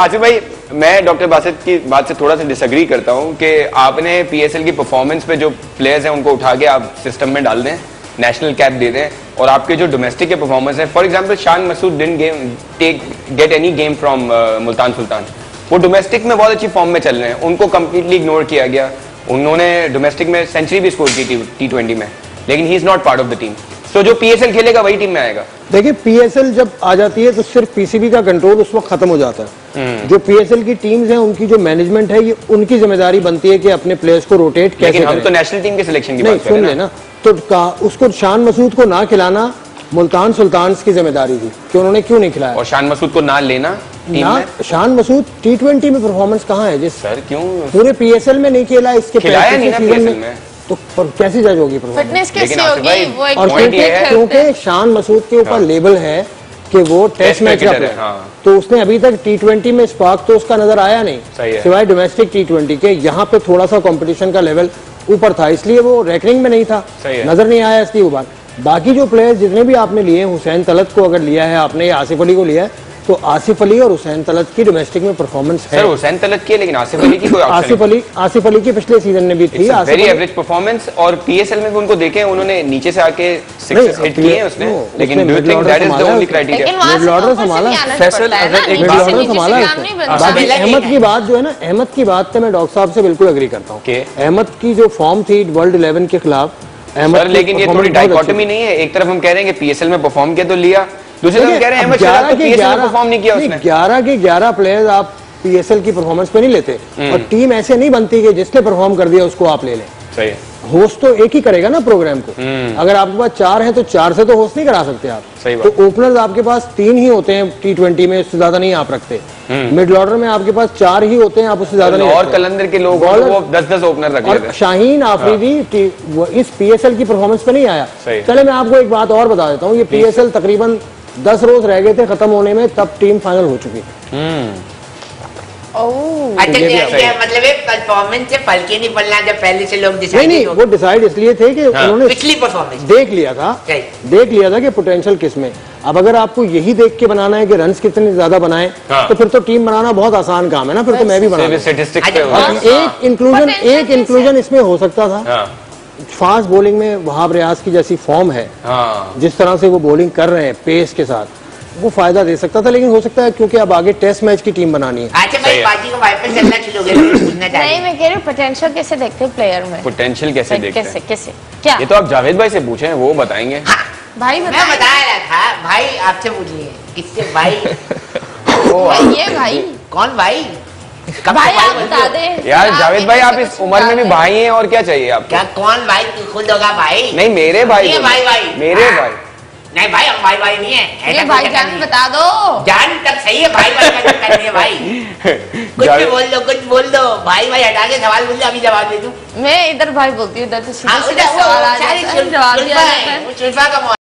आसिफ भाई, मैं डॉक्टर बासित की बात से थोड़ा सा डिसएग्री करता हूँ कि आपने पीएसएल की परफॉर्मेंस पे जो प्लेयर्स हैं उनको उठा के आप सिस्टम में डाल दें नेशनल कैप दे दें, और आपके जो डोमेस्टिक के परफॉर्मेंस हैं फॉर एग्जांपल शान मसूद डिन game take get any game from Multan Sultan वो डोमेस्टिक में बहुत अच्छी फॉर्म में चल रहे हैं, उनको कंप्लीटली इग्नोर किया गया। उन्होंने डोमेस्टिक में सेंचुरी भी स्कोर की थी टी ट्वेंटी में, लेकिन he is not part of the team तो जो पीएसएल खेलेगा वही टीम में आएगा। देखिए पीएसएल जब आ जाती है तो सिर्फ़ पीसीबी का कंट्रोल उस वक्त खत्म हो जाता है। हम्म। जो पीएसएल की टीम्स हैं उनकी जो मैनेजमेंट है ये उनकी ज़िम्मेदारी बनती है कि अपने प्लेयर्स को रोटेट कैसे लेकिन हम तो नेशनल टीम के सिलेक्शन की नहीं बात सुन लेना। तो का- उसको शान मसूद को ना खिलाना मुल्तान सुल्तान की ज़िम्मेदारी थी कि उन्होंने क्यों नहीं खिलाया। और शान मसूद को ना लेना टीम ना में? शान मसूद टी ट्वेंटी में परफॉर्मेंस कहाँ है? जिस सर क्यों? पूरे पीएसएल में नहीं खेला इसके खिलाया नहीं ना PSL में। तो पर कैसी जज होगी फिटनेस कैसी होगी वो एक और क्योंकि शान मसूद के ऊपर हाँ। लेबल है कि वो टेस्ट मैच का है। हाँ। तो उसने अभी तक टी ट्वेंटी में स्पार्क तो उसका नज़र आया नहीं है। सिवाय डोमेस्टिक टी ट्वेंटी के यहाँ पे थोड़ा सा कंपटीशन का लेवल ऊपर था इसलिए वो रैंकिंग में नहीं था नज़र नहीं आया इसलिए वो बात बाकी जो प्लेयर्स जितने भी आपने लिए हुसैन तलत को अगर लिया है आपने या आसिफ अली को लिया है तो आसिफ अली और हुसैन तलत की डोमेस्टिक में परफॉर्मेंस है। सर हुसैन तलत की है, लेकिन आसिफ अली की कोई आसिफ अली आसिफ अली की पिछले सीज़न में भी थी। वेरी एवरेज परफॉर्मेंस और पीएसएल में भी उनको देखे उन्होंने नीचे से आके सिक्सेस हिट किए हैं उसने। लेकिन do think that is the only criteria संभाला फैसल एक ऑर्डर संभाला। बाकी अहमद की बात जो है ना अहमद की बात पे मैं डॉक्टर साहब से बिल्कुल एग्री करता हूँ। अहमद की जो फॉर्म थी वर्ल्ड इलेवन के खिलाफ अहमद सर लेकिन ये थोड़ी डाइकोटमी नहीं है। एक तरफ़ हम कह रहे हैं कि पीएसएल में परफॉर्म किया तो लिया दूसरी तरफ़ हम कह रहे हैं अहमद शहजाद तो पीएसएल में परफॉर्म नहीं किया उसने। ग्यारह के ग्यारह प्लेयर्स आप पीएसएल की परफॉर्मेंस पे नहीं लेते। हम्म। और टीम ऐसे नहीं बनती कि जिसने परफॉर्म कर दिया उसको आप ले लें। सही है। होस्ट तो एक ही करेगा ना प्रोग्राम को। अगर आपके पास चार है तो चार से तो होस्ट नहीं करा सकते आप। हम्म। सही बात। तो ओपनर्स आपके पास तीन ही होते हैं टी ट्वेंटी में उससे ज़्यादा नहीं आप रखते। हम्म। मिडल ऑर्डर में आपके पास चार ही होते हैं आप उससे ज़्यादा नहीं और कलंदर के लोग Bowler- वो दस दस ओपनर रख और शाहीन आफरीदी वो इस पीएसएल की परफॉर्मेंस पे नहीं आया। चले मैं आपको एक बात और बता देता हूँ। ये पीएसएल तकरीबन दस रोज रह गए थे खत्म होने में तब टीम फाइनल हो चुकी। अच्छा ये- सही ये मतलब परफॉर्मेंस से फल के नहीं पड़ना जब पहले से लोग नहीं नहीं वो डिसाइड इसलिए थे कि हाँ। उन्होंने पिछली परफॉर्मेंस देख लिया था देख लिया था कि पोटेंशियल किसमें। अब अगर आपको यही देख के बनाना है कि रन कितने ज़्यादा बनाए हाँ। तो फिर तो टीम बनाना बहुत आसान काम है ना फिर तो मैं भी बना अच्छा। एक इंक्लूजन एक इंक्लूजन इसमें हो सकता था। हाँ। फास्ट बॉलिंग में वहाब रियाज की जैसी फॉर्म है हाँ। जिस तरह से वो बॉलिंग कर रहे हैं पेस के साथ वो फ़ायदा दे सकता था लेकिन हो सकता है क्योंकि अब आगे टेस्ट मैच की टीम बनानी है। अच्छा भाई है। बाजी को वाइपर चलना शुरू हो गया नहीं मैं कह रही हूँ पोटेंशियल कैसे देखते हैं प्लेयर में? पोटेंशियल कैसे देखते कैसे हैं? कैसे? क्या? ये तो आप जावेद भाई से पूछे वो बताएँगे। भाई मैं बता रहा था भाई आपसे पूछिए किससे? भाई। भाई ये भाई। कौन भाई? भाई आप बता दे यार जावेद भाई आप इस उम्र में भी भाई हैं और क्या चाहिए आपको? क्या कौन भाई? तू खुद होगा भाई। नहीं मेरे भाई भाई भाई। मेरे हाँ। भाई। नहीं भाई हम भाई भाई नहीं है। ये भाई जान बता दो। जान तक सही है भाई भाई का चक्कर है भाई। कुछ भी बोल दो कुछ बोल दो। भाई भाई हटा के सवाल बोल दो अभी जवाब दे दूँ। मैं इधर भाई बोलती हूँ इधर तो सीधा हाँ, सवाल आ सारी जाता है।